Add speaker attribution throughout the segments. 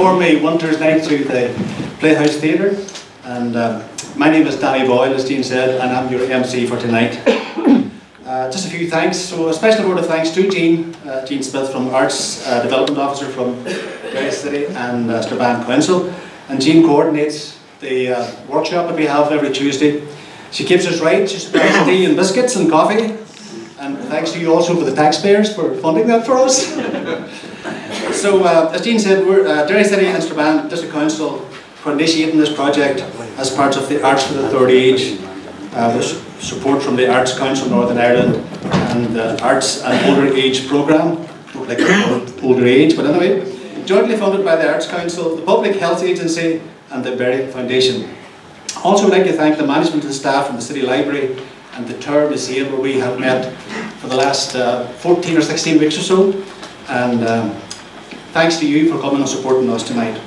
Speaker 1: For me, Winter's Night to the Playhouse Theatre, and uh, my name is Danny Boyle, as Jean said, and I'm your MC for tonight. Uh, just a few thanks. So, a special word of thanks to Jean, uh, Jean Smith from Arts uh, Development Officer from Derry City and uh, Strabane Council. And Jean coordinates the uh, workshop that we have every Tuesday. She keeps us right. She supplies tea and biscuits and coffee. And thanks to you also for the taxpayers for funding that for us. so, uh, as Dean said, we're uh, Derry City and Strabane District Council for initiating this project as part of the Arts for the Third Age, uh, with support from the Arts Council Northern Ireland and the Arts and Older Age Programme, like older age, but anyway, jointly funded by the Arts Council, the Public Health Agency and the Baring Foundation. Also, would like to thank the management and staff from the City Library and the Tower Museum where we have met for the last uh, 14 or 16 weeks or so. And um, thanks to you for coming and supporting us tonight.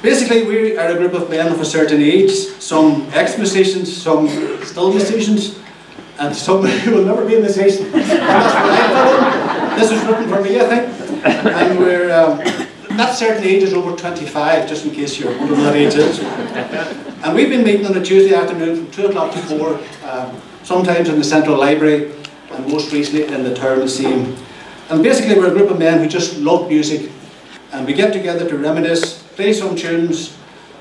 Speaker 1: Basically, we are a group of men of a certain age, some ex-musicians, some still musicians, and some who will never be put in. This is written for me, I think. And we're, um, that certain age is over 25, just in case you're wondering what that age is. And we've been meeting on a Tuesday afternoon from 2 o'clock to 4, um, sometimes in the Central Library, and most recently in the Tower Museum. And basically, we're a group of men who just love music, and we get together to reminisce, play some tunes,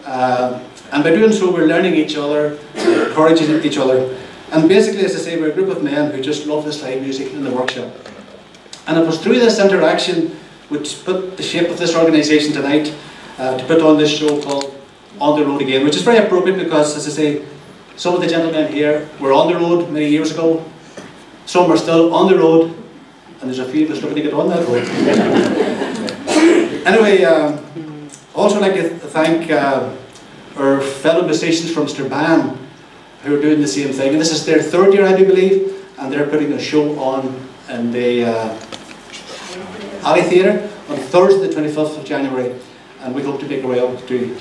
Speaker 1: uh, and by doing so, we're learning each other, encouraging each other. And basically, as I say, we're a group of men who just love this live music in the workshop. And it was through this interaction which put the shape of this organisation tonight uh, to put on this show called On the Road Again, which is very appropriate because, as I say, some of the gentlemen here were on the road many years ago, some are still on the road, and there's a few of us looking to get on that road. anyway, um, also like to thank uh, our fellow musicians from Strabane who are doing the same thing. And this is their third year, I do believe, and they're putting a show on in the uh, Alley Theatre on Thursday, the 25th of January, and we hope to make our way up to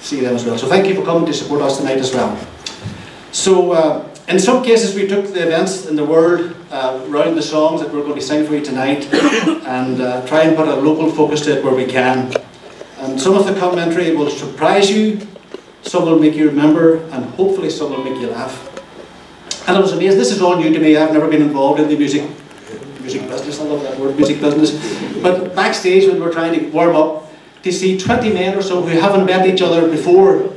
Speaker 1: see them as well. So thank you for coming to support us tonight as well. So uh, in some cases we took the events in the world uh, around the songs that we're going to sing for you tonight and uh, try and put a local focus to it where we can. And some of the commentary will surprise you, some will make you remember, and hopefully some will make you laugh. And I was amazed, this is all new to me, I've never been involved in the music music business, I love that word, music business. But backstage when we're trying to warm up, to see 20 men or so who haven't met each other before,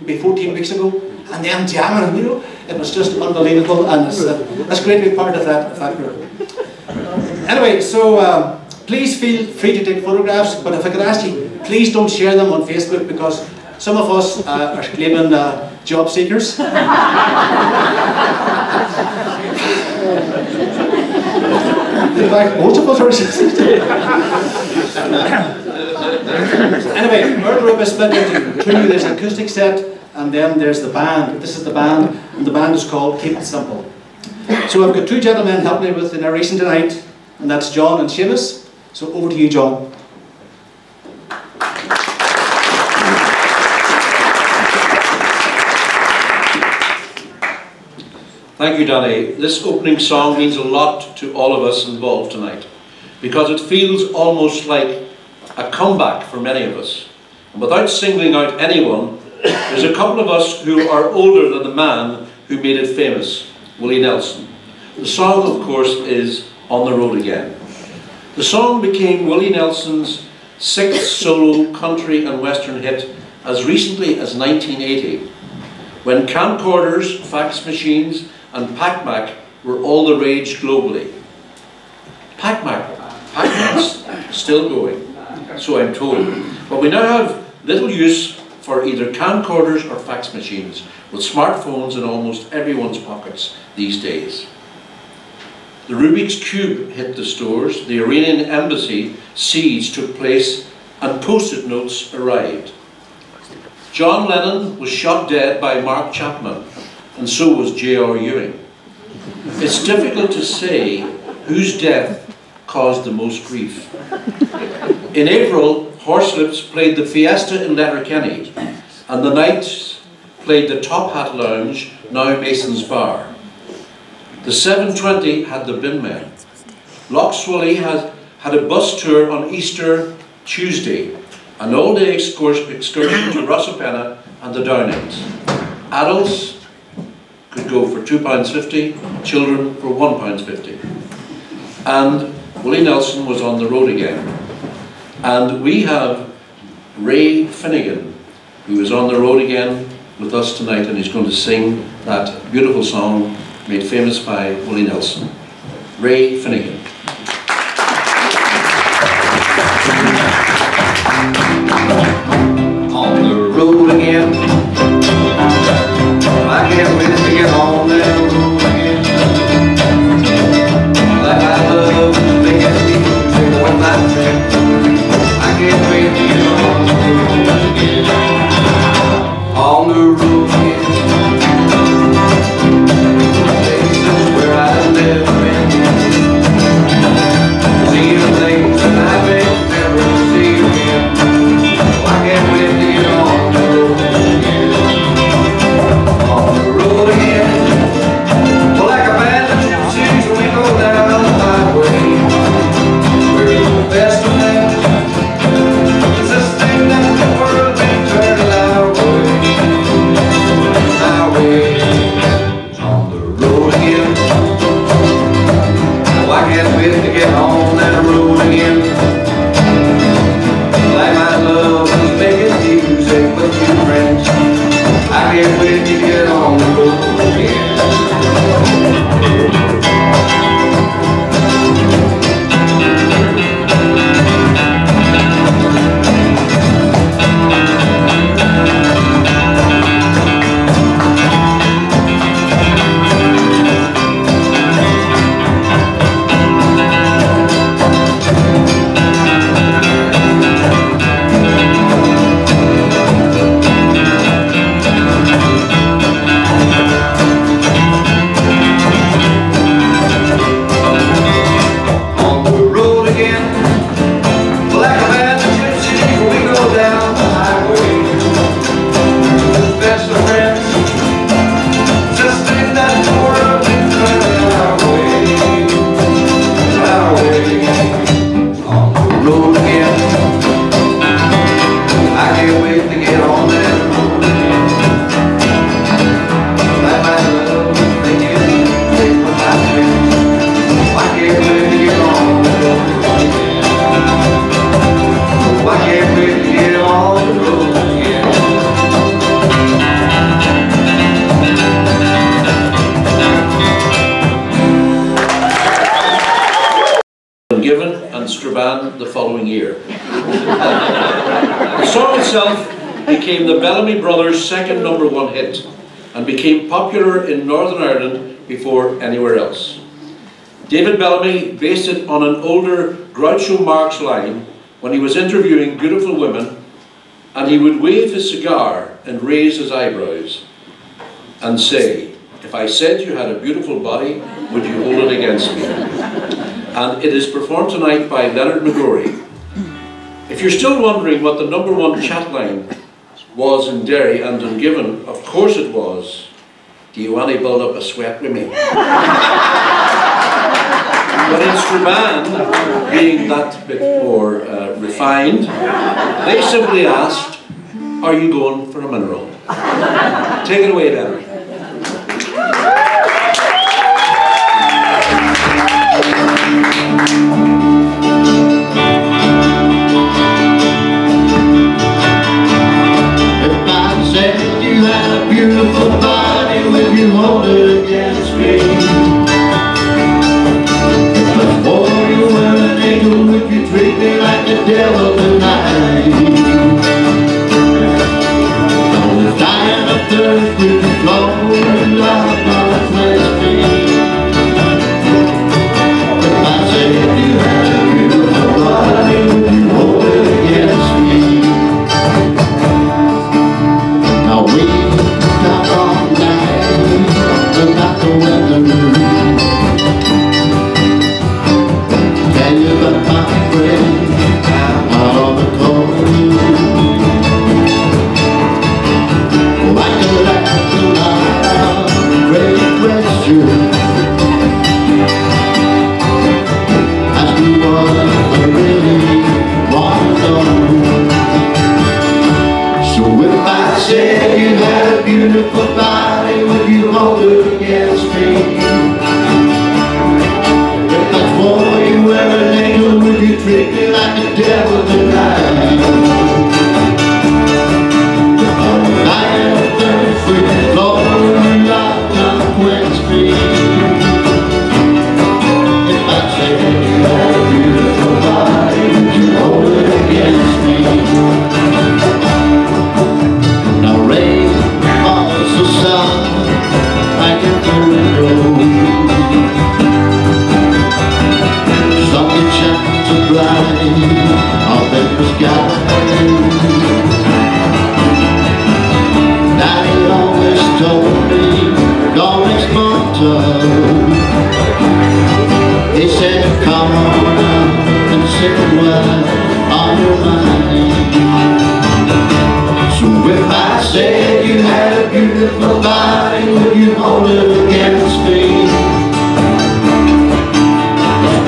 Speaker 1: maybe 14 weeks ago, and them jamming, you know, it was just unbelievable, and it's, uh, it's great to be part of that, of that group. Anyway, so um, please feel free to take photographs, but if I could ask you, please don't share them on Facebook because some of us uh, are claiming uh, job seekers. In fact, most of us are Anyway, our group is split into two. There's an acoustic set, and then there's the band. This is the band, and the band is called Keep It Simple. So I've got two gentlemen helping me with the narration tonight, and that's John and Seamus. So over to you, John.
Speaker 2: Thank you, Danny. This opening song means a lot to all of us involved tonight because it feels almost like a comeback for many of us. And without singling out anyone, there's a couple of us who are older than the man who made it famous, Willie Nelson. The song, of course, is On the Road Again. The song became Willie Nelson's sixth solo country and western hit as recently as 1980, when camcorders, fax machines, and Pac-Man were all the rage globally. Pac-Man, Pac-Man's still going, so I'm told. But we now have little use for either camcorders or fax machines, with smartphones in almost everyone's pockets these days. The Rubik's Cube hit the stores, the Iranian embassy siege took place, and post-it notes arrived. John Lennon was shot dead by Mark Chapman, and so was J.R. Ewing. It's difficult to say whose death caused the most grief. In April, Horslips played the Fiesta in Letterkenny, and the Knights played the Top Hat Lounge, now Mason's Bar. The 720 had the Bin Men. Lough Swilly had, had a bus tour on Easter Tuesday, An all-day excursion to Rosapenna and the Downings. Adults could go for £2.50, children for £1.50. And Willie Nelson was on the road again. And we have Ray Finnegan, who is on the road again with us tonight and he's going to sing that beautiful song made famous by Willie Nelson. Ray Finnegan. Based it on an older Groucho Marx line when he was interviewing beautiful women and he would wave his cigar and raise his eyebrows and say, if I said you had a beautiful body, would you hold it against me? and it is performed tonight by Leonard McGrory. If you're still wondering what the number one chat line was in Derry and Dungiven, of course it was, do you want to build up a sweat with me? but in Strabane, being that bit more uh, refined, they simply asked, are you going for a mineral? Take it away, Leonard.
Speaker 3: If beautiful body, will you hold it against me?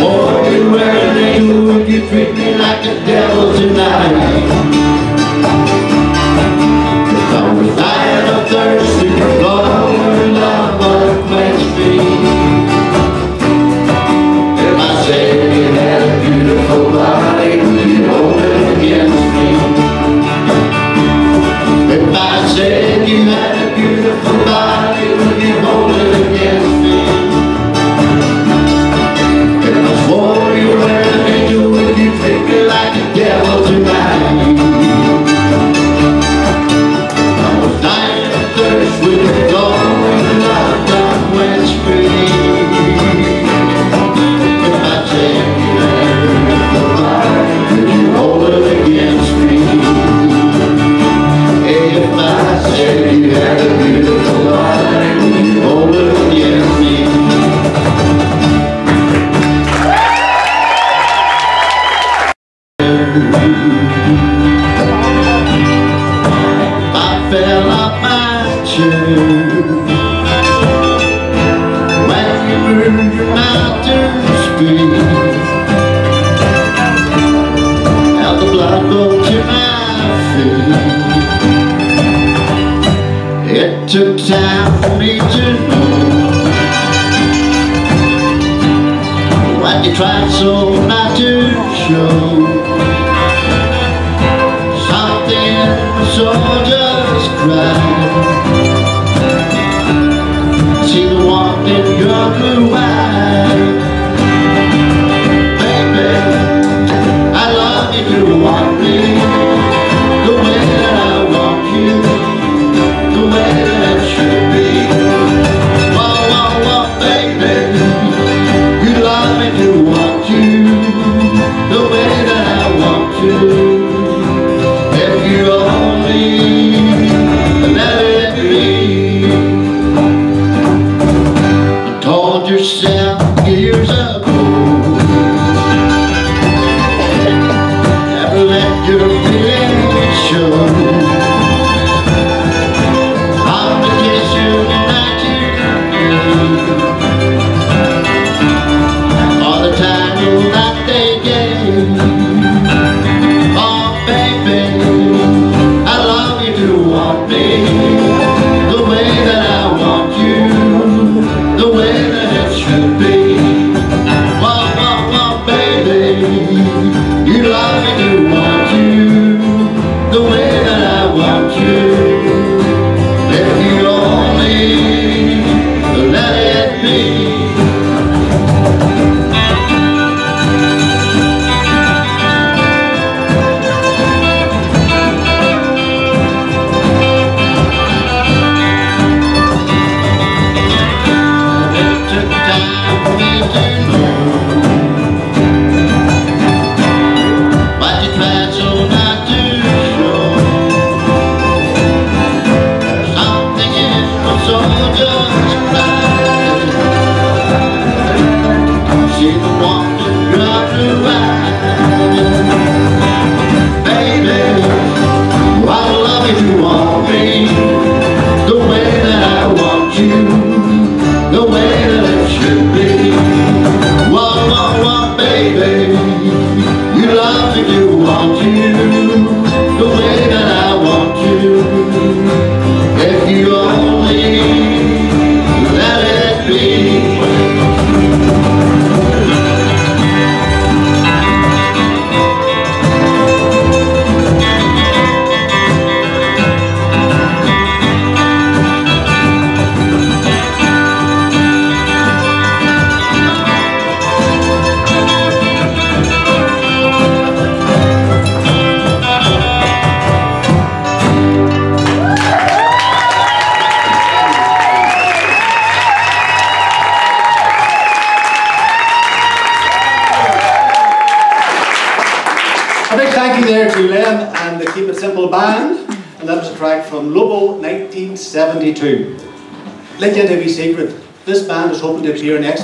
Speaker 3: Boy, where are you? Would you treat me like a devil tonight?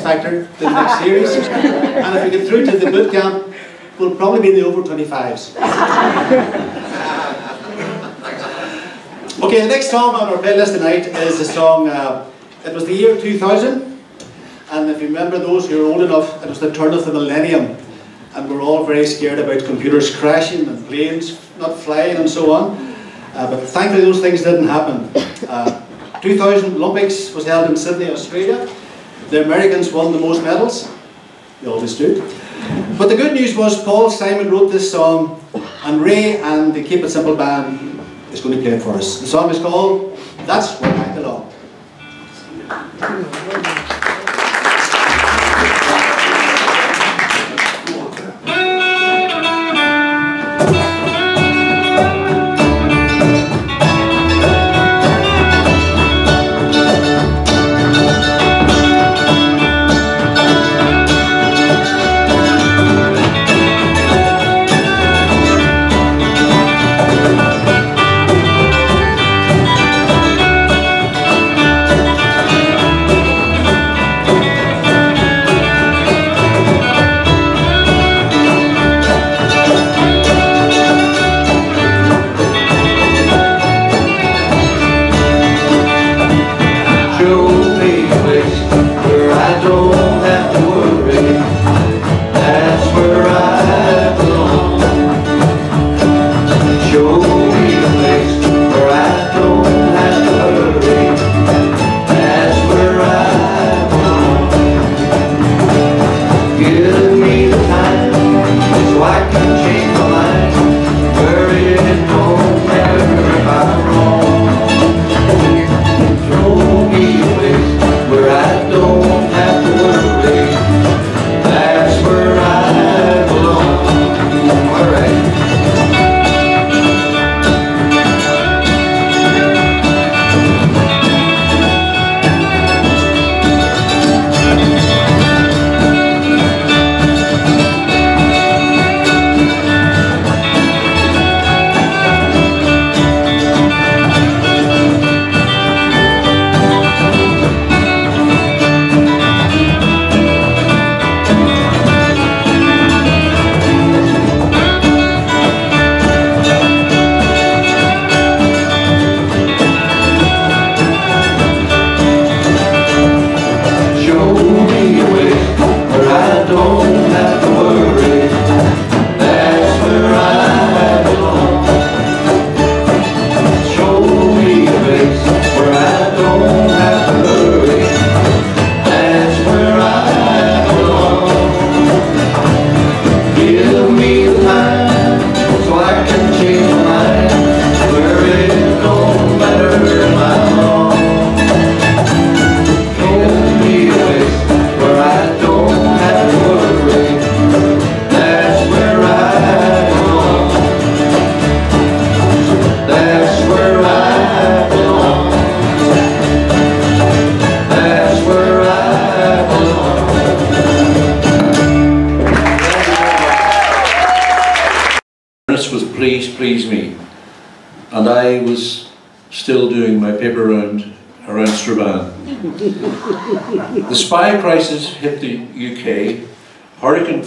Speaker 3: factor to the
Speaker 1: next series. And if we get through to the boot camp, we'll probably be in the over 25s. okay, the next song on our playlist tonight is a song, uh, it was the year 2000. And if you remember those who are old enough, it was the turn of the millennium. And we're all very scared about computers crashing and planes not flying and so on. Uh, but thankfully those things didn't happen. Uh, 2000 Olympics was held in Sydney, Australia. The Americans won the most medals. They always do. But the good news was Paul Simon wrote this song and Ray and the Keep It Simple band is going to play it for us. The song is called
Speaker 3: That's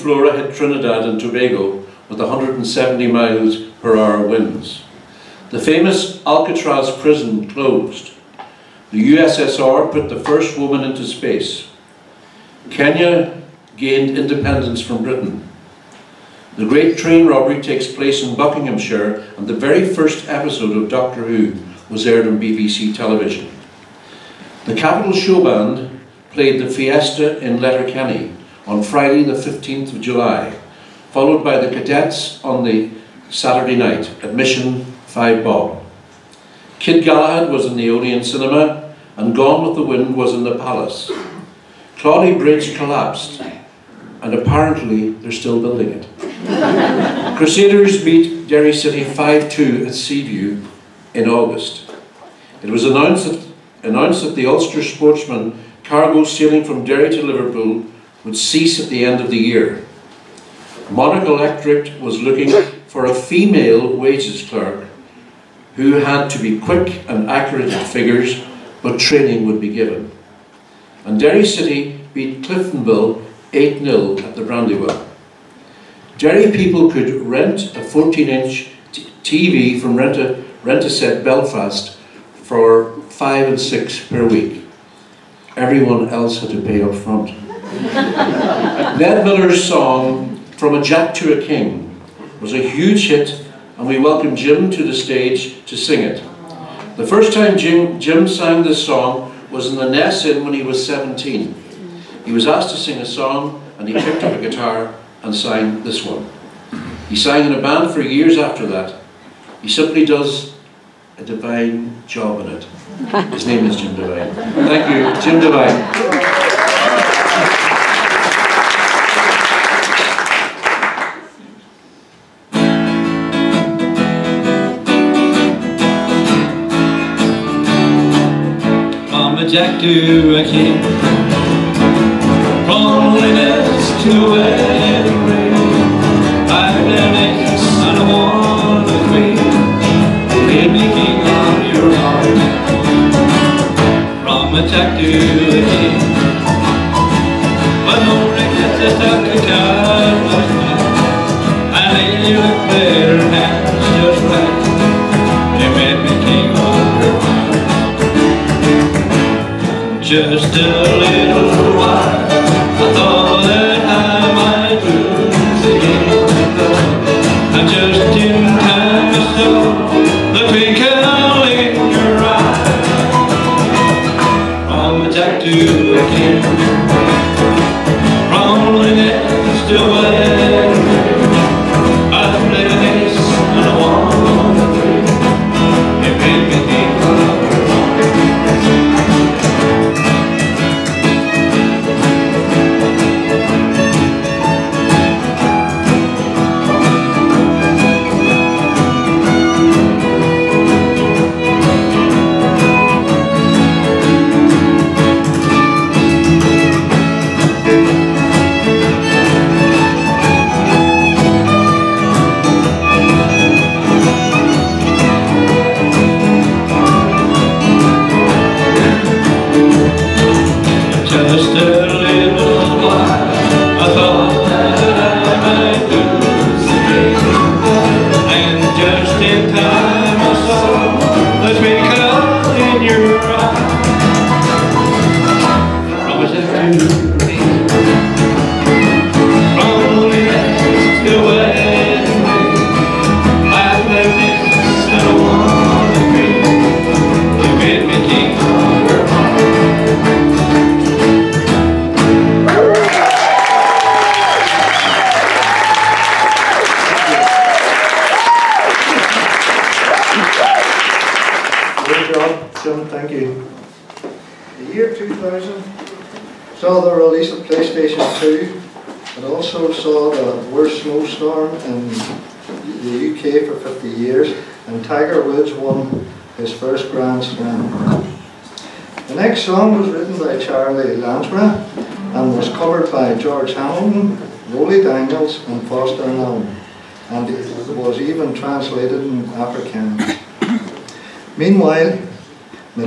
Speaker 2: Flora hit Trinidad and Tobago with 170 miles per hour winds. The famous Alcatraz prison closed. The USSR put the first woman into space. Kenya gained independence from Britain. The Great Train Robbery takes place in Buckinghamshire, and the very first episode of Doctor Who was aired on BBC television. The Capital Showband played the Fiesta in Letterkenny Friday, the 15th of July, followed by the Cadets on the Saturday night, admission 5 bob. Kid Galahad was in the Odeon Cinema, and Gone with the Wind was in the Palace. Clawley Bridge collapsed, and apparently they're still building it. Crusaders beat Derry City 5-2 at Seaview in August. It was announced that, announced that the Ulster sportsman cargo sailing from Derry to Liverpool would cease at the end of the year. Monarch Electric was looking for a female wages clerk who had to be quick and accurate at figures, but training would be given. And Derry City beat Cliftonville 8-0 at the Brandywell. Derry people could rent a 14-inch TV from Rent a, Rent a Set Belfast for five and six per week. Everyone else had to pay up front. Ned Miller's song, From a Jack to a King, was a huge hit, and we welcomed Jim to the stage to sing it. The first time Jim, Jim sang this song was in the Ness Inn when he was 17. He was asked to sing a song, and he picked up a guitar and sang this one. He sang in a band for years after that. He simply does a divine job in it. His name is Jim Devine. Thank you, Jim Devine.
Speaker 4: Jack to a king From loneliness to a an ace and a queen Made me king of your heart From a jack to a king But no regrets could carve my I lay you look better just a little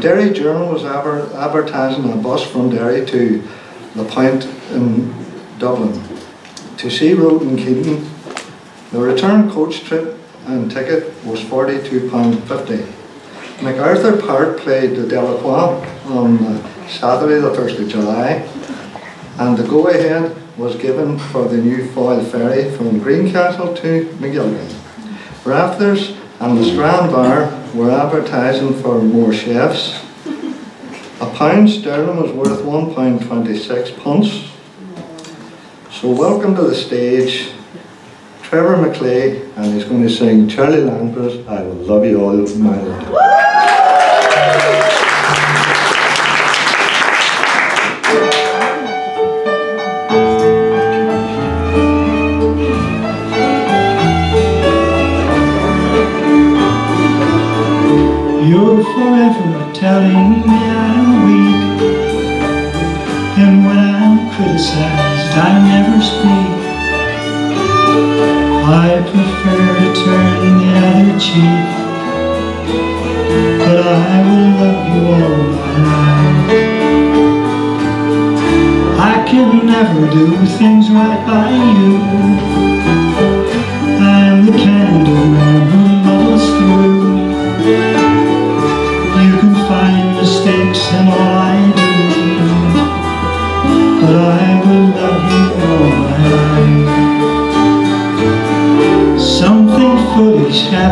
Speaker 5: Derry Journal was adver- advertising a bus from Derry to the Point in Dublin to see Ronan Keating. The return coach trip and ticket was £42.50. MacArthur Park played the Delacroix on Saturday the 1st of July and the go-ahead was given for the new foil ferry from Greencastle to Magilligan. Rafters and the Strand Bar were advertising for more chefs. A pound sterling was worth £1.26 pence. So welcome to the stage, Trevor McClay, and he's going to sing Charlie Landsborough's I Will Love You All My Life.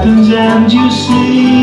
Speaker 6: Happens and you see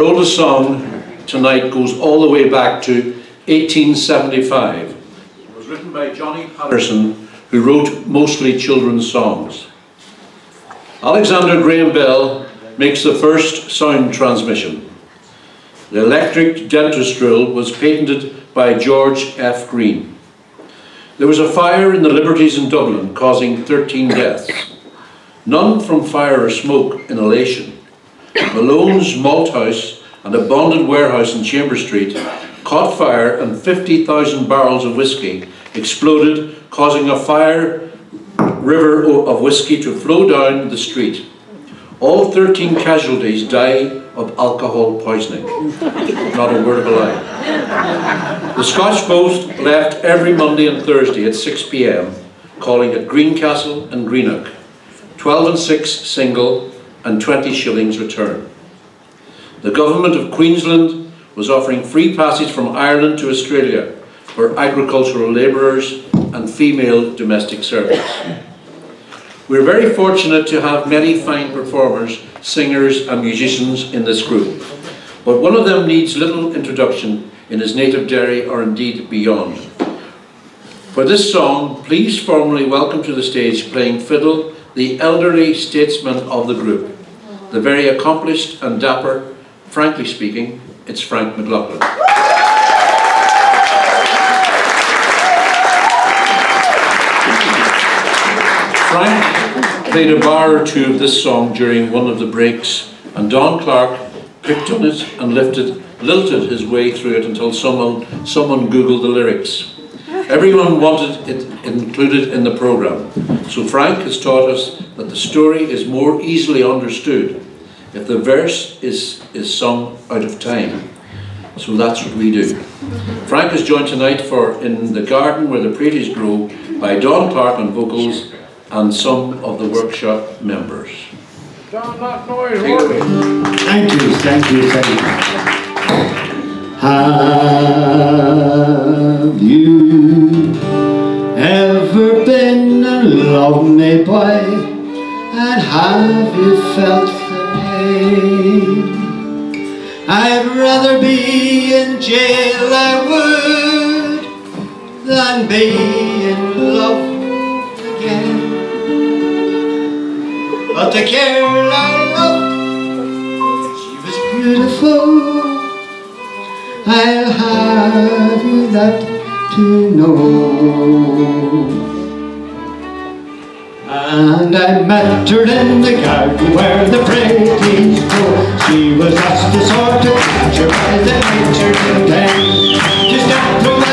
Speaker 2: Our oldest song tonight goes all the way back to 1875. It was written by Johnny Patterson, who wrote mostly children's songs. Alexander Graham Bell makes the first sound transmission. The electric dentist drill was patented by George F. Green. There was a fire in the Liberties in Dublin causing 13 deaths. None from fire or smoke inhalation. Malone's Malt House and a bonded warehouse in Chamber Street caught fire and 50,000 barrels of whiskey exploded, causing a fire river of whiskey to flow down the street. All 13 casualties died of alcohol poisoning. Not a word of a lie. The Scotch Post left every Monday and Thursday at 6 p.m., calling at Greencastle and Greenock. 12 and 6 single and 20 shillings return. The government of Queensland was offering free passage from Ireland to Australia for agricultural labourers and female domestic servants. We're very fortunate to have many fine performers, singers and musicians in this group, but one of them needs little introduction in his native Derry or indeed beyond. For this song, please formally welcome to the stage playing fiddle the elderly statesman of the group, the very accomplished and dapper, frankly speaking, it's Frank McLaughlin. Frank played a bar or two of this song during one of the breaks, and Don Clark picked on it and lifted, lilted his way through it until someone, someone Googled the lyrics. Everyone wanted it included in the programme. So Frank has taught us that the story is more easily understood if the verse is, is sung out of time. So that's what we do. Frank is joined tonight for In the Garden Where the Praties Grow by Don Clark on vocals and some of the workshop members.
Speaker 3: John, not noise,
Speaker 2: Take it away.
Speaker 6: Thank you, thank you, thank you. Have you ever been in love, my eh, boy? And have you felt the pain? I'd rather be in jail, I would, than be in love again. But the girl I loved she was beautiful. I'll have you that to know. And I met her in the garden where the praties grow. She was just the sort of creature by the nature time. Just got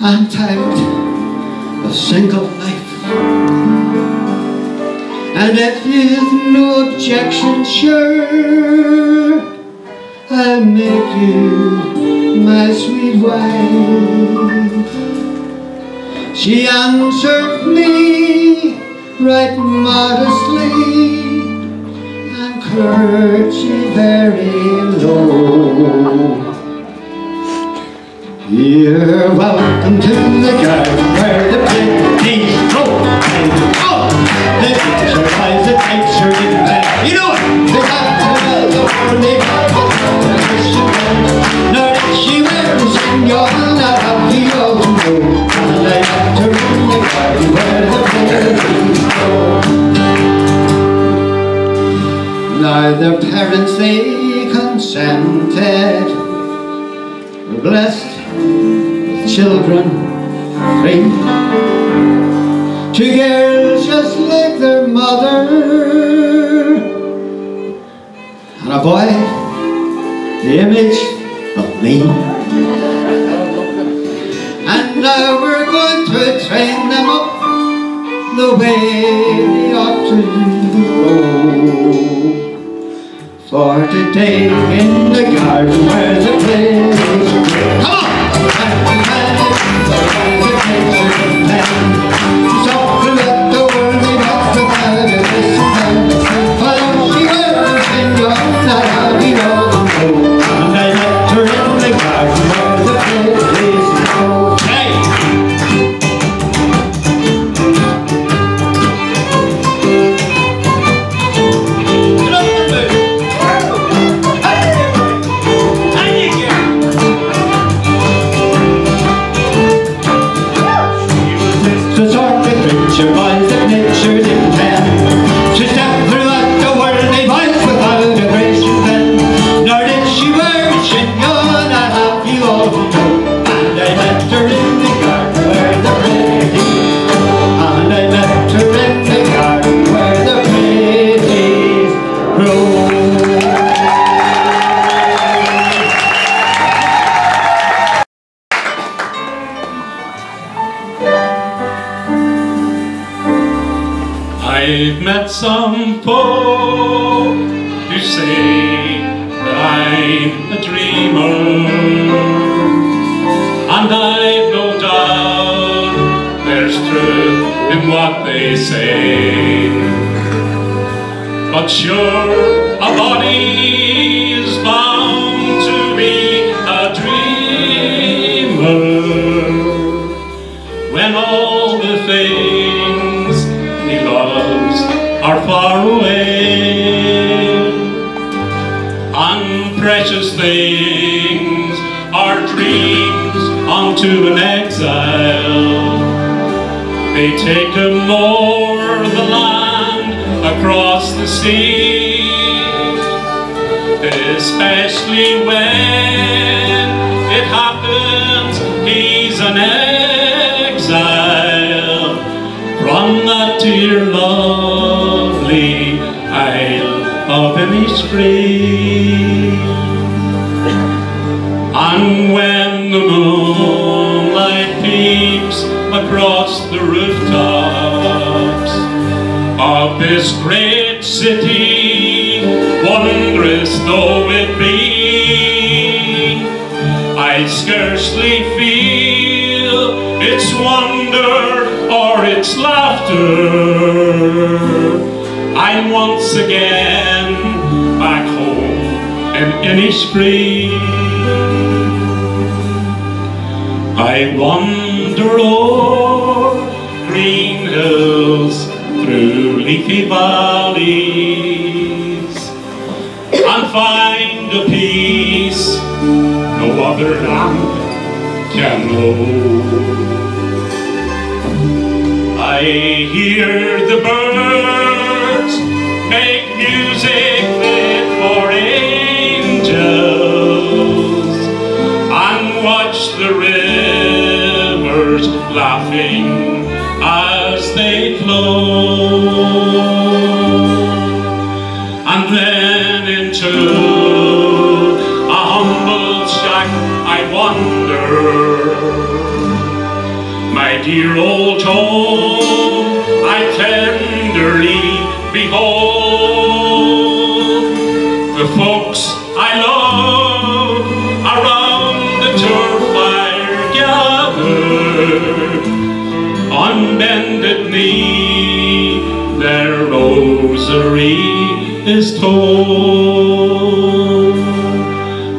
Speaker 6: I'm tired of single life. And if you've no objection, sure I'll make you my sweet wife. She answered me right modestly and curtsy very low. You're welcome to the garden where the picnics. And oh, the picture lies that takes her in. You know it! They got to know the world, they got to know the Christian. Nor did she wear a single, not a hero to know. And I left her in the garden where the picnics grow. Now their parents they consented blessed children three Two girls just like their mother And a boy the image of me And now we're going to train them up the way they ought to go. For today in the garden where the place Come on! In
Speaker 7: Innisfree. I wander o'er green hills through leafy valleys and find a peace no other land can know. I hear the birds make music laughing as they flow. And then into a humble shack I wander my dear old home I tenderly behold the folks rosary is told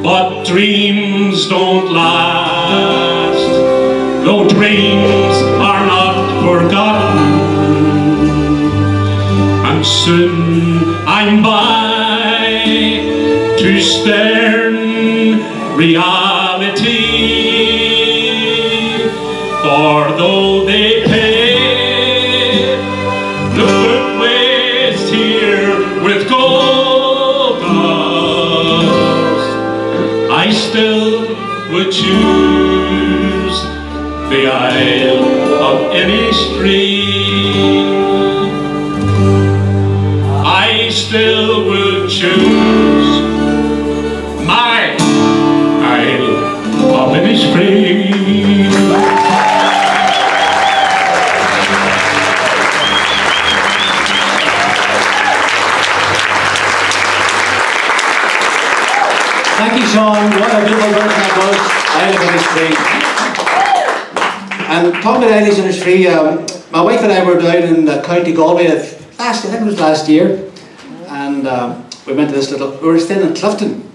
Speaker 7: but dreams don't last though dreams are not forgotten. And soon I'm by to stern reality. Innisfree,
Speaker 1: um, my wife and I were down in uh, County Galway last, I think it was last year, and um, we went to this little, we were staying in Clifden,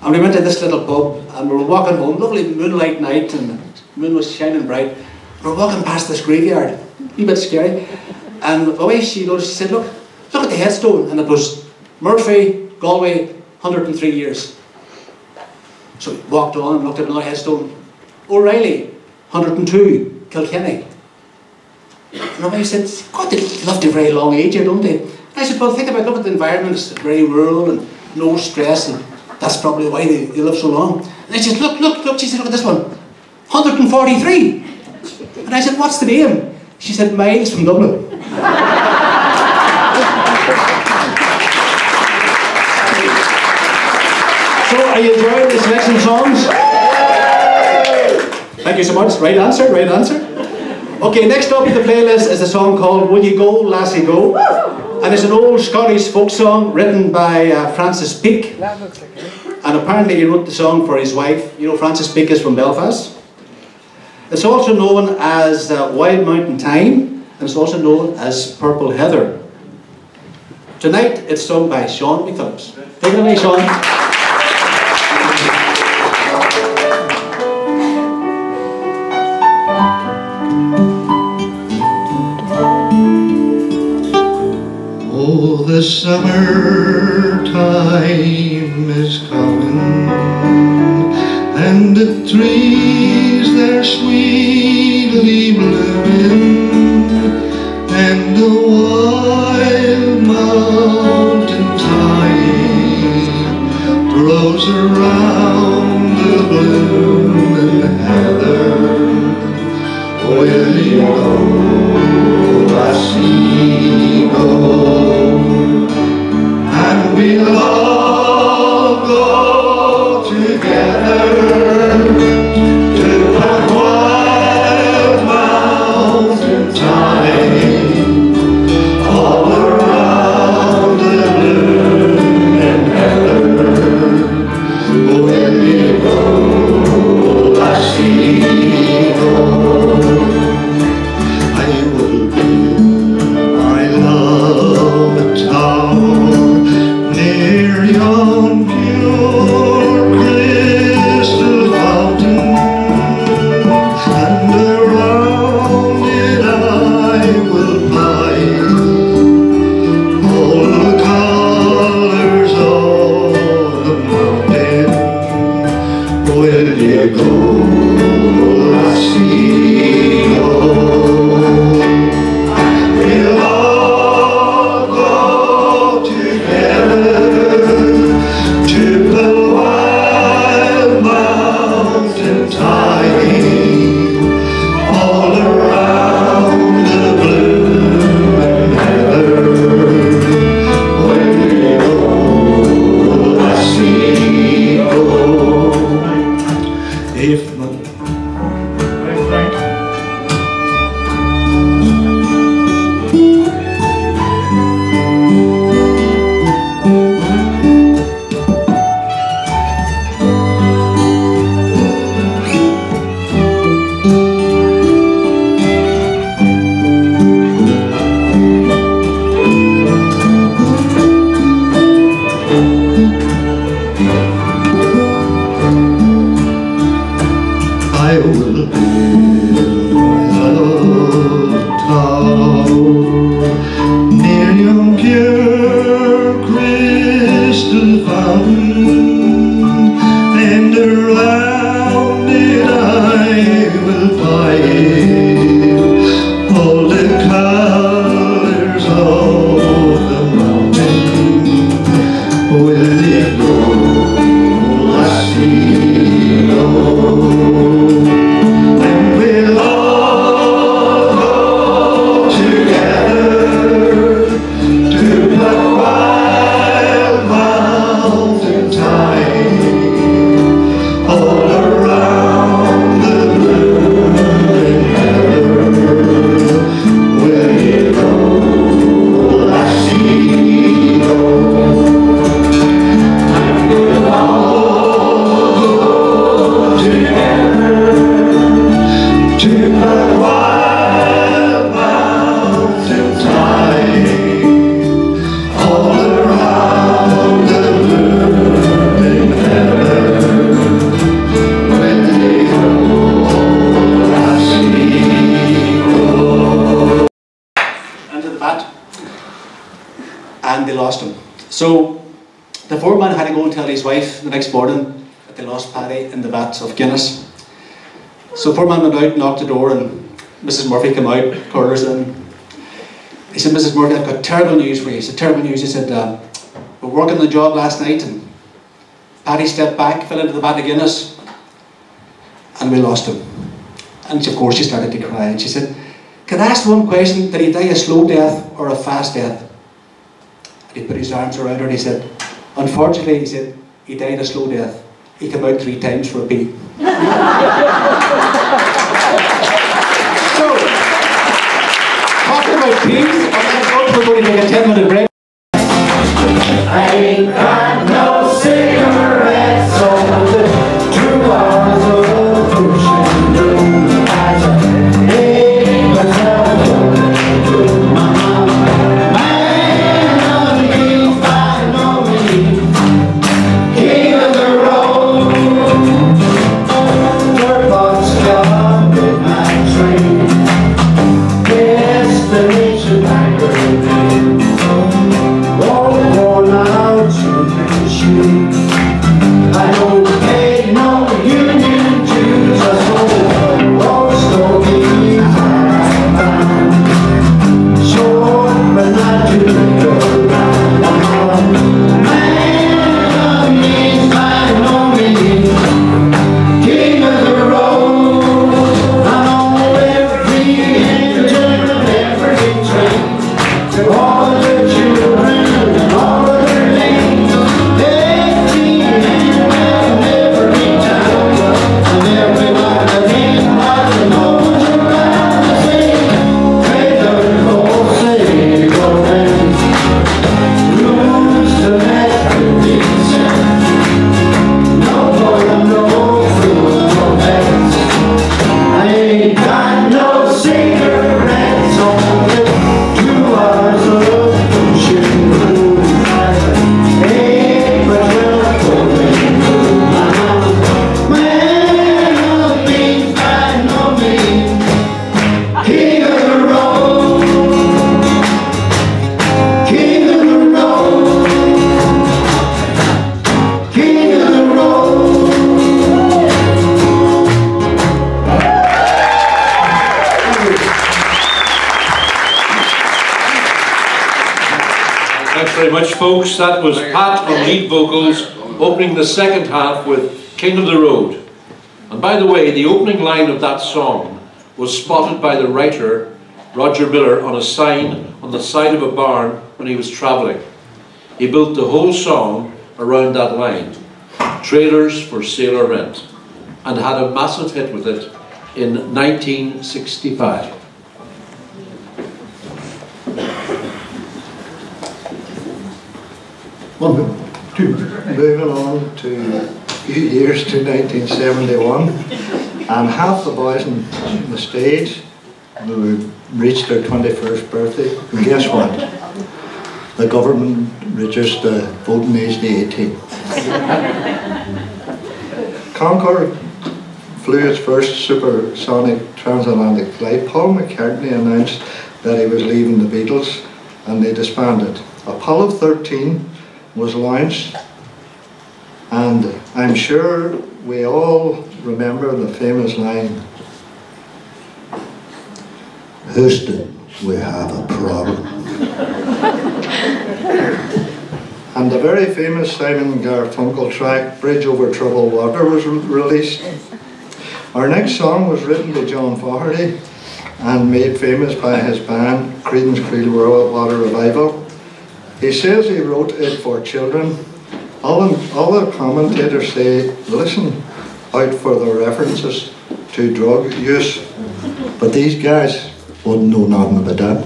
Speaker 1: and we went to this little pub, and we were walking home, lovely moonlight night, and the moon was shining bright. We were walking past this graveyard, a bit scary, and my wife, she noticed, she said, look, look at the headstone, and it was Murphy, Galway, 103 years. So we walked on and looked at another headstone. O'Reilly, 102, Kilkenny. And wife said, God, they lived a very long age here, don't they? And I said, well, think about it, look at the environment, it's very rural and no stress, and that's probably why they, they live so long. And I said, look, look, look, she said, look at this one, 143. And I said, what's the name? She said, Miles from Dublin. So, are you enjoying the selection of songs? Thank you so much. Right answer, right answer. Okay, next up in the playlist is a song called Will You Go, Lassie Go? And it's an old Scottish folk song written by uh, Francis Peake. And apparently he wrote the song for his wife. You know, Francis Peake is from Belfast. It's also known as uh, Wild Mountain Thyme, and it's also known as Purple Heather. Tonight, it's sung by Sean McPhillips. Take it away, Sean.
Speaker 5: The summertime is coming, and the trees they're sweetly
Speaker 1: his wife the lost Paddy in the vat of Guinness. So the foreman went out, knocked the door, and Mrs. Murphy came out, callers in. He said, Mrs. Murphy, I've got terrible news for you. He said, terrible news. He said, uh, we're working the job last night and Paddy stepped back, fell into the vat of Guinness, and we lost him. And of course she started to cry and she said, Can I ask one question? Did he die a slow death or a fast death? And he put his arms around her and he said, Unfortunately, he said, he died a slow death. He came out three times for a pee. so, talking about peas, I'm going to take a 10 minute break.
Speaker 2: That was Pat on lead vocals, opening the second half with King of the Road. And by the way, the opening line of that song was spotted by the writer, Roger Miller, on a sign on the side of a barn when he was travelling. He built the whole song around that line trailers for sale or rent and had a massive hit with it in 1965.
Speaker 3: One, two, moving on to few years to 1971, and half the boys on the stage who reached their 21st birthday. And guess what? The government reduced the voting age to 18. Concorde flew its first supersonic transatlantic flight. Paul McCartney announced that he was leaving the Beatles and they disbanded. Apollo 13 was launched and I'm sure we all remember the famous line Houston, we have a problem. and the very famous Simon Garfunkel track Bridge Over Troubled Water was re- released. Our next song was written by John Fogerty and made famous by his band Creedence Clearwater Revival. He says he wrote it for children. All, all the commentators say, listen out for the references to drug use. But these guys wouldn't know nothing about that.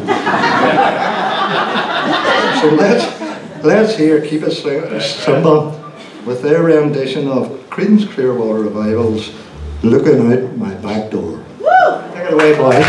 Speaker 3: so let's, let's hear Keep It Sim- Simple with their rendition of Creedence Clearwater Revival's Looking Out My Back Door. Take it away, boys.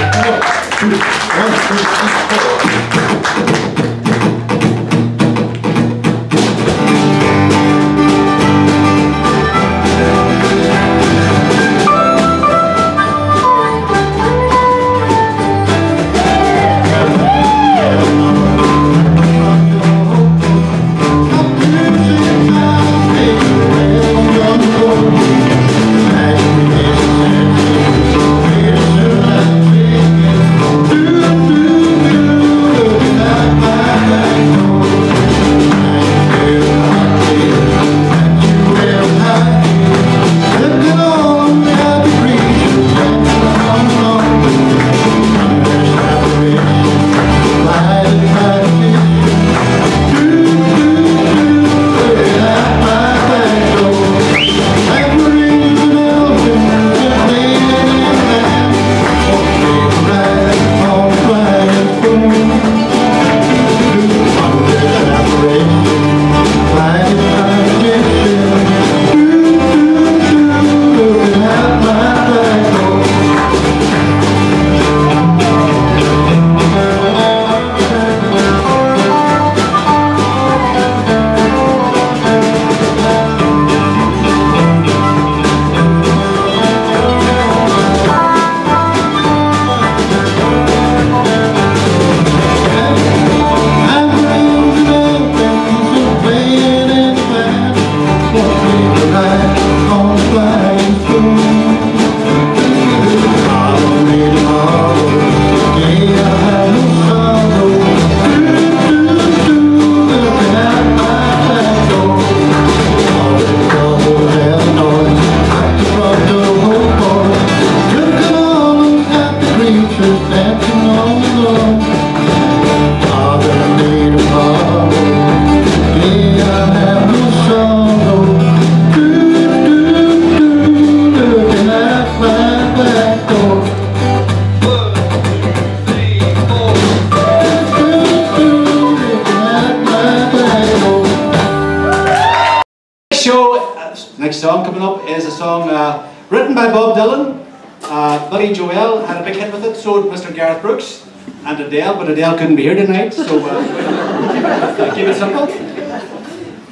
Speaker 1: Adele, but Adele couldn't be here tonight, so uh, keep it simple.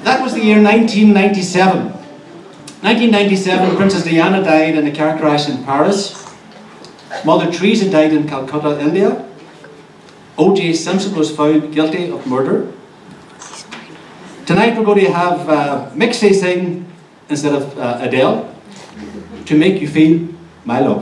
Speaker 1: That was the year 1997. 1997, Princess Diana died in a car crash in Paris. Mother Teresa died in Calcutta, India. O.J. Simpson was found guilty of murder. Tonight we're going to have uh, Mixie sing instead of uh, Adele to make you feel my love.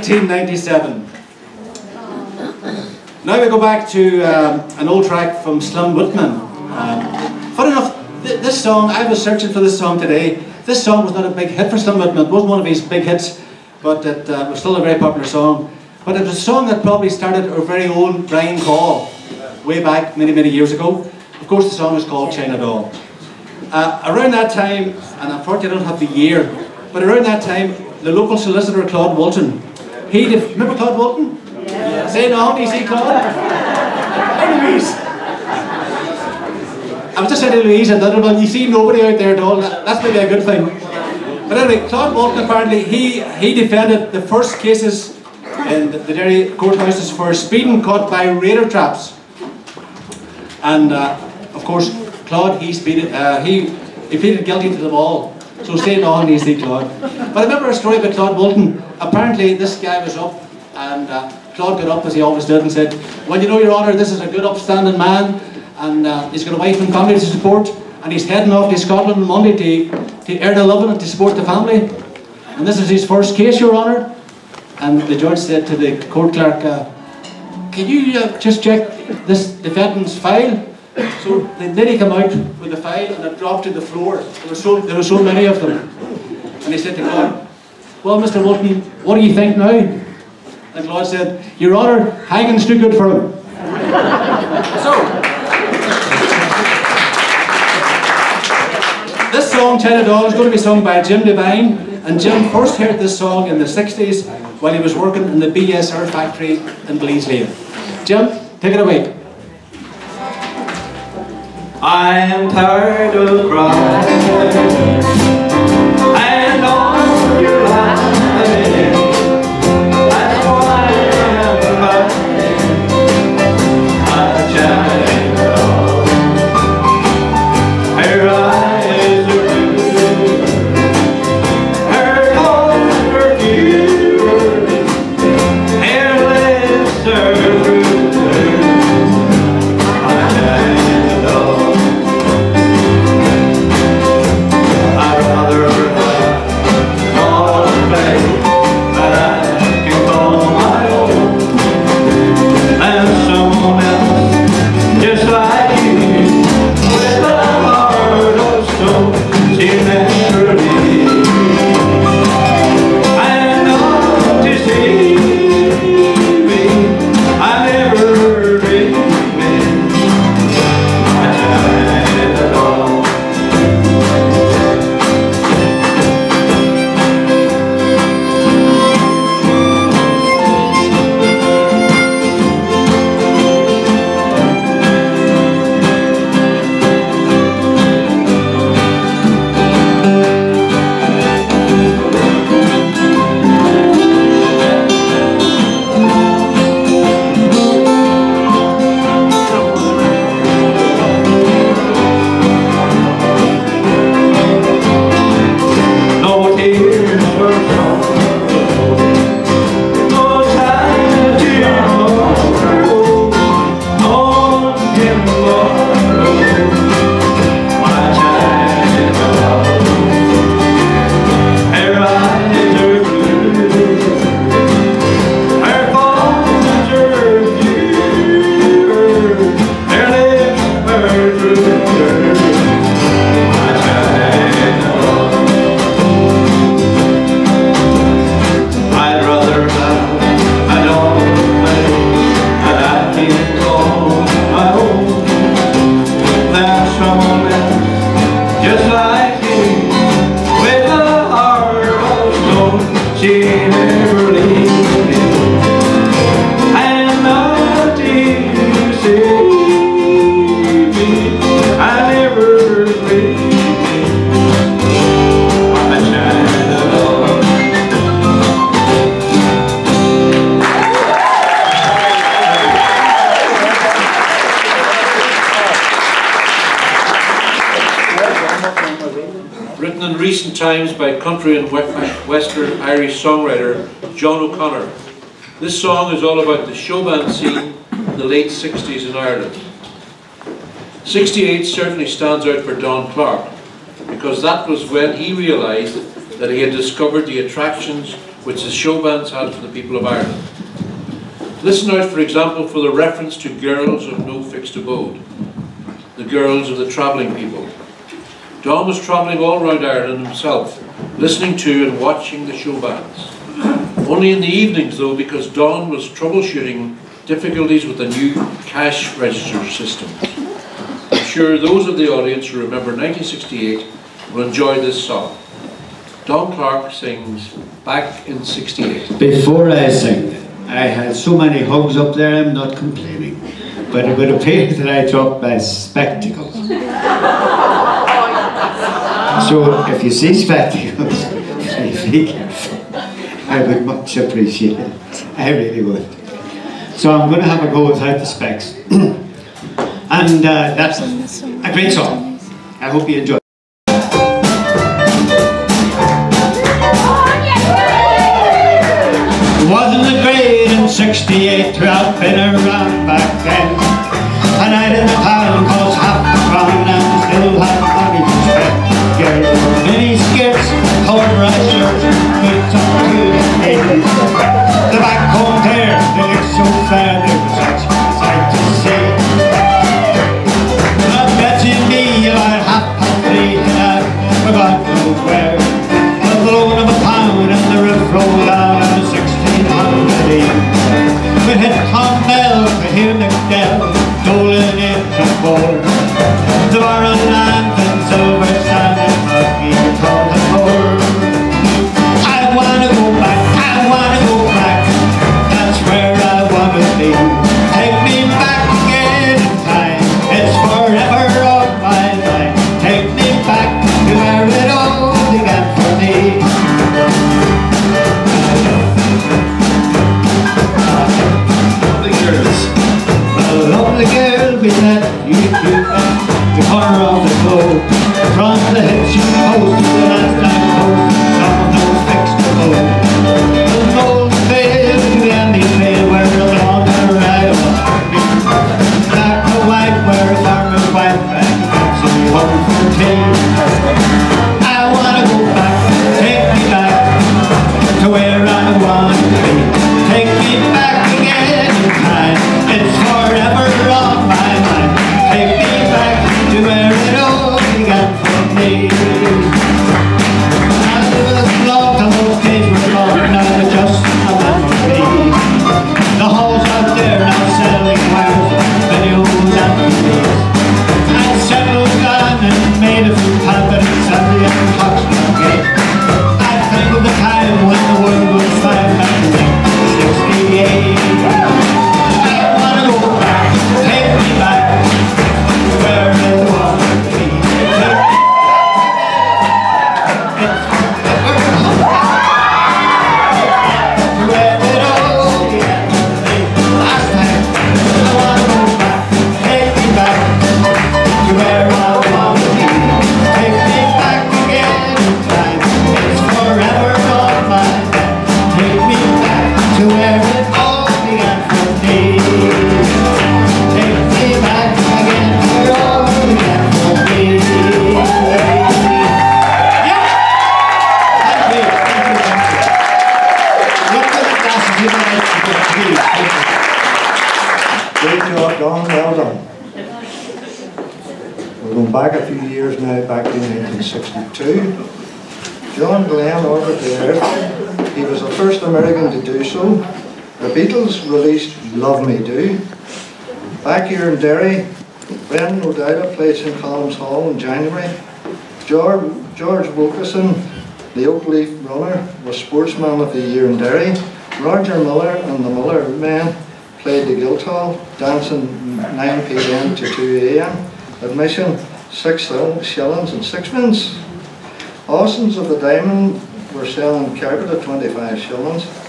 Speaker 1: 1997. Now we go back to um, an old track from Slim Whitman. Um, enough, th- this song, I was searching for this song today. This song was not a big hit for Slim Whitman. It wasn't one of his big hits, but it uh, was still a very popular song. But it was a song that probably started our very own Brian Call way back many, many years ago. Of course, the song is called China Doll. Uh, around that time, and unfortunately I don't have the year, but around that time, the local solicitor Claude Walton, he def- remember Claude Walton? Yeah. Say no, do you see Claude? Louise. I was just saying to Louise and the other one, you see nobody out there at all. That's maybe a good thing. But anyway, Claude Walton apparently he he defended the first cases in the the Derry courthouses for speeding caught by radar traps. And uh, of course, Claude, he speeded, uh, he, he pleaded guilty to them all. So stay on, you see, Claude. But I remember a story about Claude Walton. Apparently, this guy was up, and uh, Claude got up as he always did and said, Well, you know, Your Honour, this is a good, upstanding man, and uh, he's got a wife and family to support, and he's heading off to Scotland on Monday to, to earn a living and to support the family. And this is his first case, Your Honour. And the judge said to the court clerk, uh, can you uh, just check this defendant's file? So the lady came out with the file and it dropped to the floor. There were so, there were so many of them. And he said to God, well, Mr. Walton, what do you think now? And Claude said, Your Honour, hanging's too good for him. so, this song, China Doll, is going to be sung by Jim Devine. And Jim first heard this song in the 60s while he was working in the BSR factory in Bligh's Lane. Jim, take it away.
Speaker 4: I am tired of crying
Speaker 2: John O'Connor. This song is all about the showband scene in the late 60s in Ireland. 68 certainly stands out for Don Clark because that was when he realised that he had discovered the attractions which the show bands had for the people of Ireland. Listen out, for example, for the reference to girls of no fixed abode, the girls of the travelling people. Don was travelling all around Ireland himself, listening to and watching the show bands. Only in the evenings, though, because Don was troubleshooting difficulties with the new cash register system. I'm sure those of the audience who remember 1968 will enjoy this song. Don Clark sings Back in 68.
Speaker 6: Before I sing, I had so many hugs up there, I'm not complaining. But it would appear that I dropped my spectacles. So if you see spectacles, please be careful. I would much appreciate it. I really would. So I'm going to have a go without the specs. and uh, that's a great song. I hope you enjoy. Wasn't it great in 68 to have been around
Speaker 5: Released Love Me Do. Back here in Derry, Brendan O'Dowda played St Columb's Hall in January. George, George Wilkerson, the Oak Leaf runner, was Sportsman of the Year in Derry. Roger Miller and the Miller Men played the Guildhall, dancing 9 p.m. to 2 a.m. Admission, six shillings and sixpence. Austin's of the Diamond were selling carpet at 25 shillings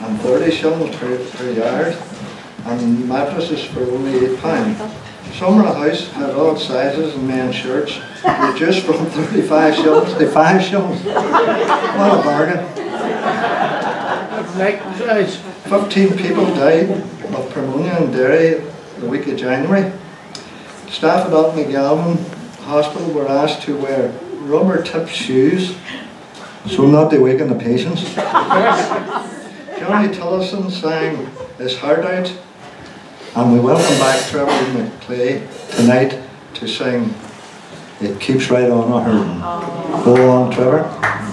Speaker 5: and 30 shillings per, per yard, and mattresses for only £8. Summer House had all sizes and men's shirts, reduced from 35 shillings to 5 shillings. What a bargain.
Speaker 8: Like size.
Speaker 5: 15 people died of pneumonia in Derry the week of January. Staff at Galvin Hospital were asked to wear rubber tipped shoes so not to awaken the patients. Johnny Tillotson sang his heart out and we welcome back Trevor McClay tonight to sing It Keeps Right On a Hurting. Oh. Go on Trevor.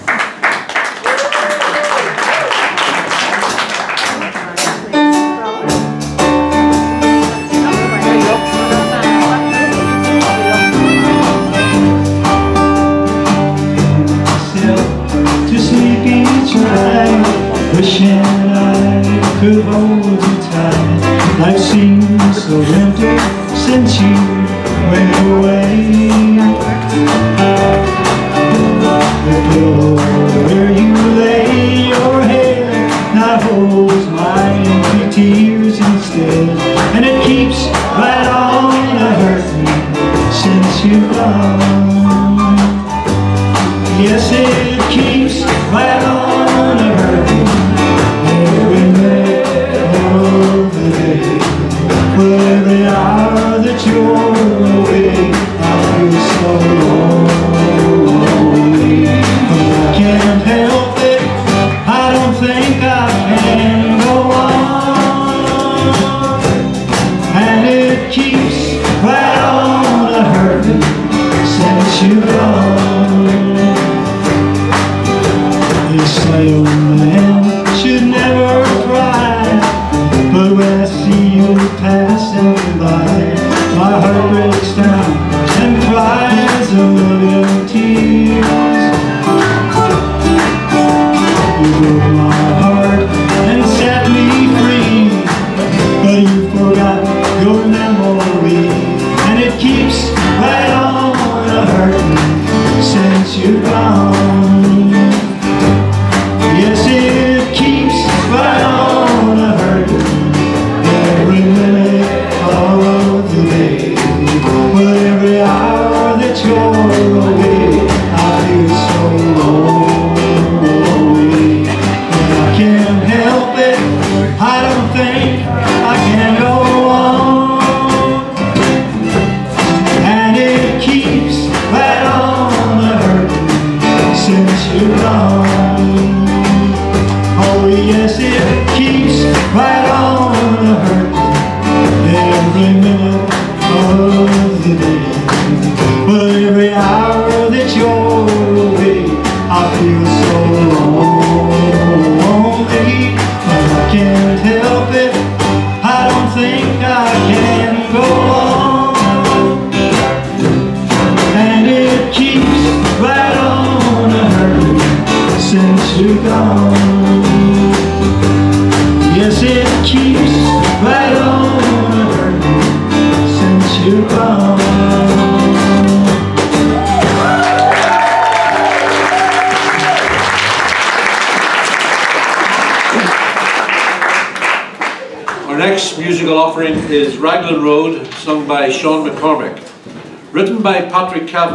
Speaker 6: Keeps right on a hurting since you're gone. This young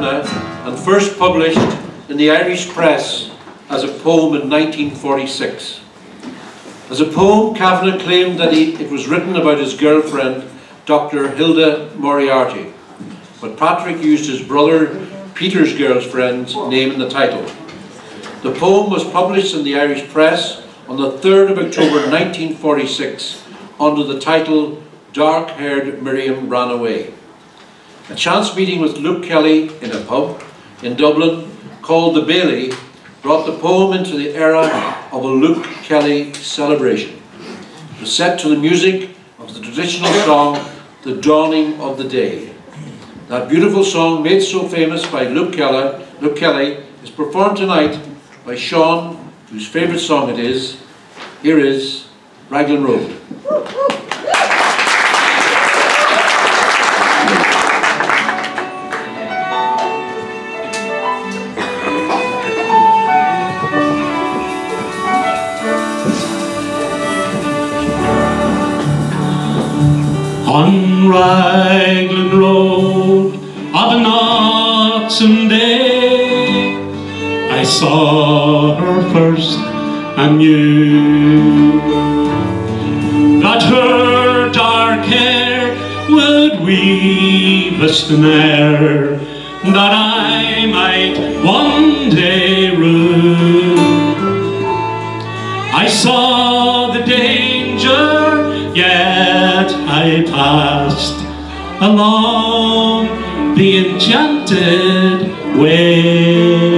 Speaker 6: And
Speaker 2: first published in the Irish press as a poem in 1946. As a poem, Kavanagh claimed that he, it was written about his girlfriend, Dr. Hilda Moriarty, but Patrick used his brother Peter's girlfriend's name in the title. The poem was published in the Irish press on the 3rd of October 1946 under the title Dark Haired Miriam Ran Away. A chance meeting with Luke Kelly in in Dublin called the Bailey brought the poem into the era of a Luke Kelly celebration. It was set to the music of the traditional song The Dawning of the Day. That beautiful song, made so famous by Luke Kelly, Luke Kelly, is performed tonight by Sean, whose favourite song it is. Here is Raglan Road.
Speaker 6: on Raglan Road of an
Speaker 7: autumn day I saw her first and knew that her dark hair would weave a snare that I along the enchanted way.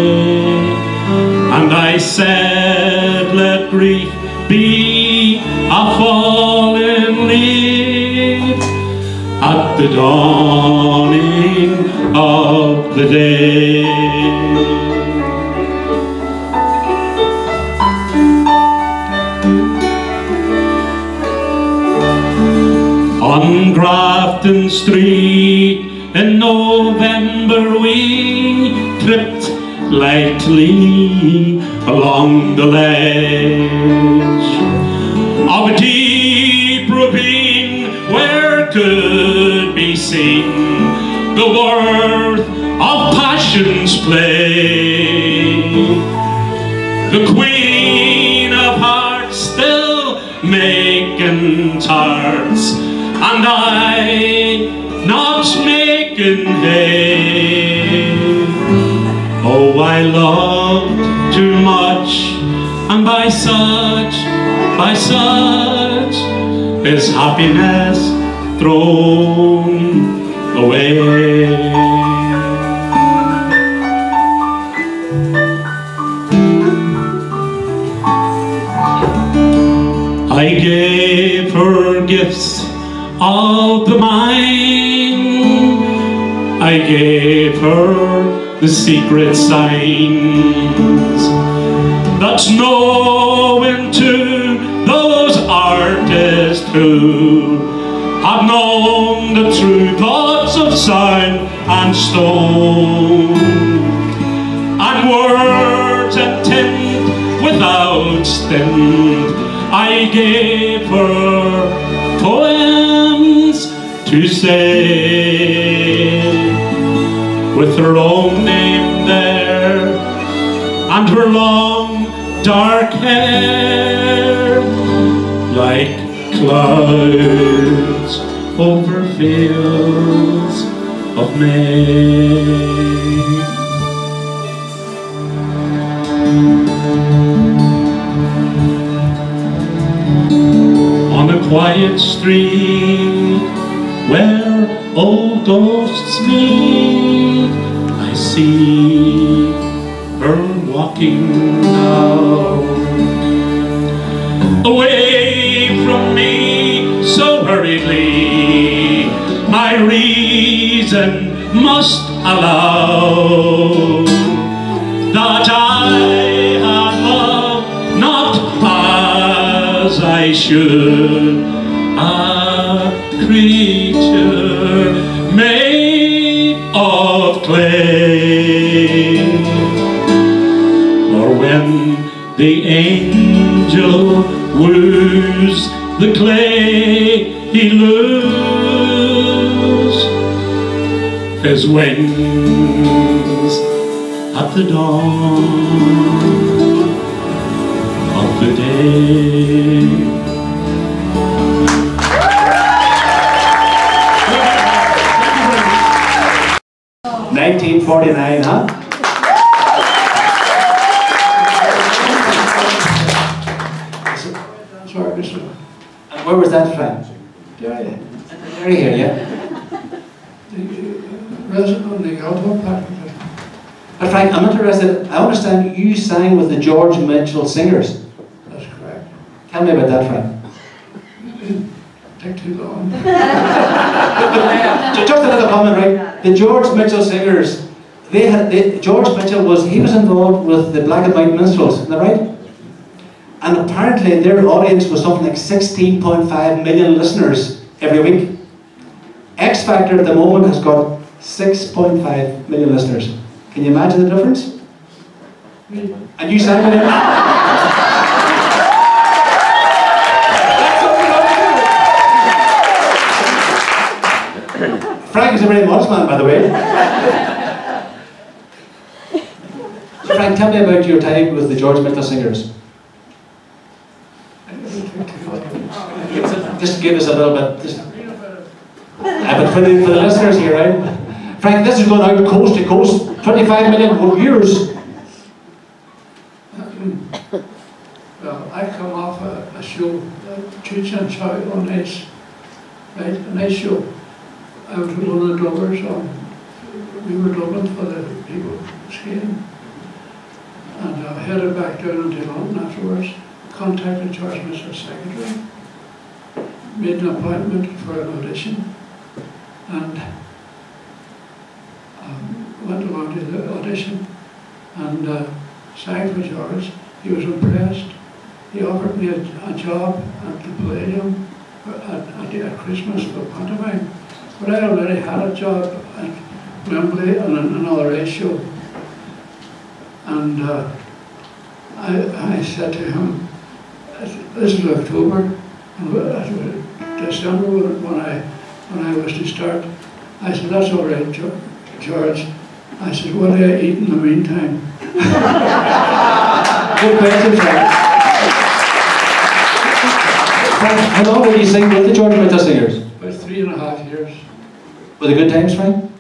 Speaker 7: And I said, let grief be a fallen leaf at the dawning of the day. Grafton Street in November we tripped lightly along the ledge of a deep ravine where could be seen the worth of passion's play. I not making hay. Oh, I loved too much, and by such, by such is happiness thrown away. The secret signs. That's known to those artists who have known the true thoughts of sign and stone. And words and tint without stint. I gave her poems to say with her own name there and her long dark hair like clouds over fields of May. on a quiet street where old ghosts meet. See her walking now, away from me so hurriedly. My reason must allow that I had loved not as I should a creature the angel woos the clay he loses As wings at the dawn of the day.
Speaker 1: 1949, huh?
Speaker 2: Sorry, Mr.
Speaker 1: And where was that from?
Speaker 2: Yeah, yeah.
Speaker 1: Very here, yeah?
Speaker 2: Resident on the Alto Park.
Speaker 1: But Frank, I'm interested, I understand you sang with the George Mitchell Singers.
Speaker 2: That's correct.
Speaker 1: Tell me about that, Frank.
Speaker 2: Take too long.
Speaker 1: Ju- Just another comment, right? The George Mitchell Singers, they had, they, George Mitchell was, he was involved with the Black and White Minstrels, isn't that right? And apparently their audience was something like 16.5 million listeners every week. X Factor at the moment has got 6.5 million listeners. Can you imagine the difference? And you sang else. Frank is a very modest man, by the way. So Frank, tell me about your time with the George Mitchell Singers. Just give us a little bit. Just, uh, but for the, for the listeners here, right? Frank, this is going out coast to coast. 25 million years.
Speaker 8: Well, I come off a, a show, uh, Chu Chin Chow on ice, right, a nice show. I was one of the drummers on, we were drumming for the people skiing. And I headed back down into London afterwards, contacted George Mitchell's secretary, made an appointment for an audition, and um, went along to the audition and uh, sang for George. He was impressed. He offered me a, a job at the Palladium at, at, at Christmas for pantomime. But I already had a job at Wembley on an- another show. And uh, I, I said to him, this is October, and December when I, when I was to start. I said, that's all right, George. I said, what do I eat in the meantime?
Speaker 1: Good question, Frank. Frank, how long did you sing with the George Mitchell Singers?
Speaker 8: About three and a half years.
Speaker 1: Were the good times, Frank?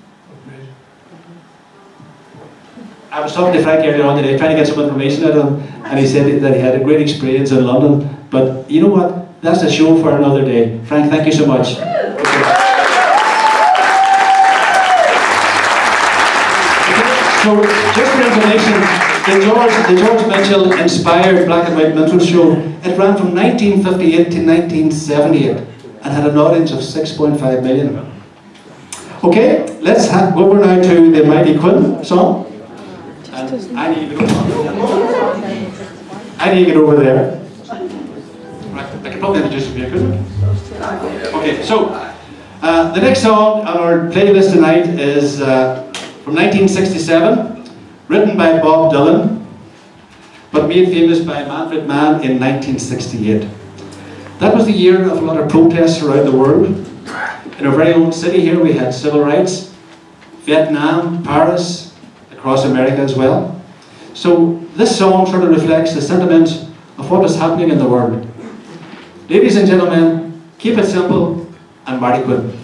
Speaker 1: I was talking to Frank earlier on today, trying to get some information out of him, and he said that he had a great experience in London. But you know what? That's a show for another day. Frank, thank you so much. The George, the George Mitchell inspired black and white minstrel show, it ran from 1958 to 1978 and had an audience of 6.5 million. Okay, let's go over now to the Mighty Quinn song. And I need to to get over there. Right, I could probably introduce you, couldn't I? Okay, so uh, the next song on our playlist tonight is uh, from 1967, written by Bob Dylan, but made famous by Manfred Mann in 1968. That was the year of a lot of protests around the world. In our very own city here, we had civil rights, Vietnam, Paris, across America as well. So this song sort of reflects the sentiment of what was happening in the world. Ladies and gentlemen, keep it simple and Marty Quinn.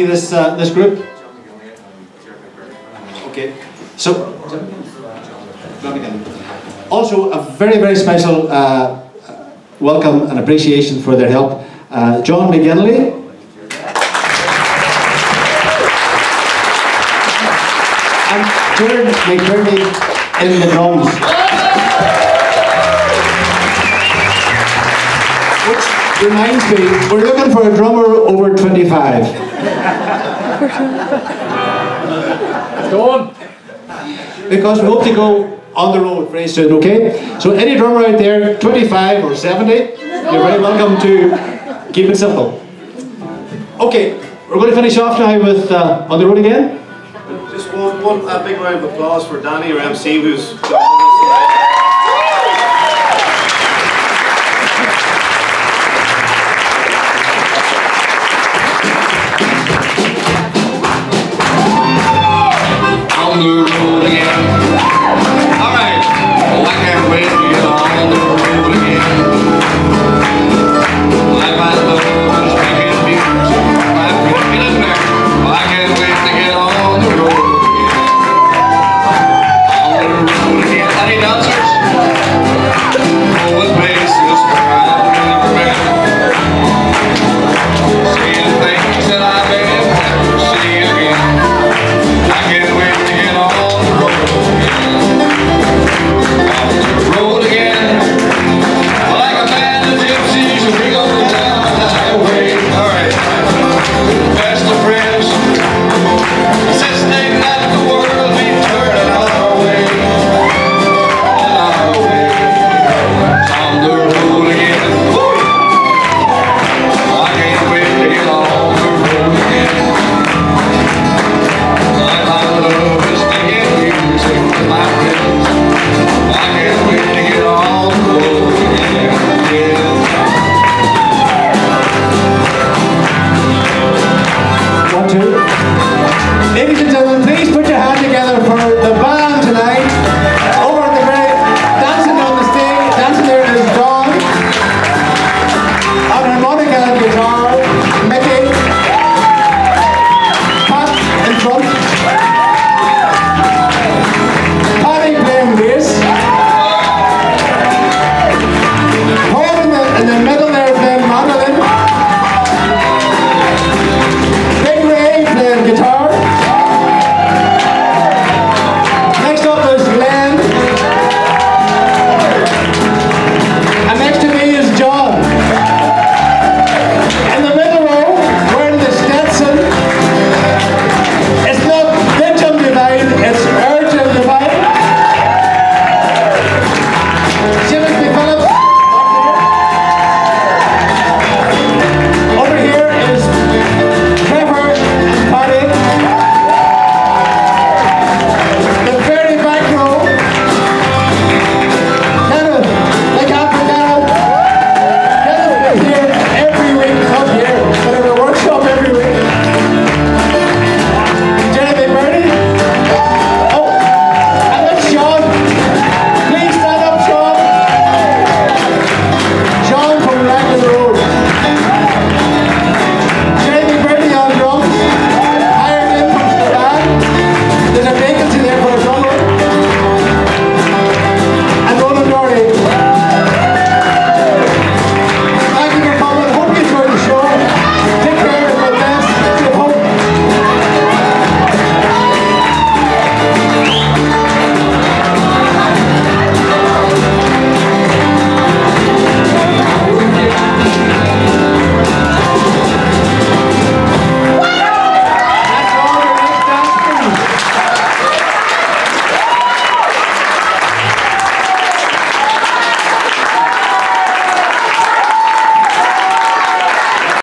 Speaker 1: See this uh, this group. Okay, so also a very very special uh, welcome and appreciation for their help, uh, John McGinley. And Jared McBurney in the drums. Which reminds me, we're looking for a drummer over 25.
Speaker 7: Go on.
Speaker 1: Because we hope to go on the road very soon, okay? So any drummer out there, 25 or 70, you're very welcome to keep it simple. Okay, we're going to finish off now with uh, On the Road Again.
Speaker 4: Just one, one a big round of applause for Danny, our MC, who's on the road again.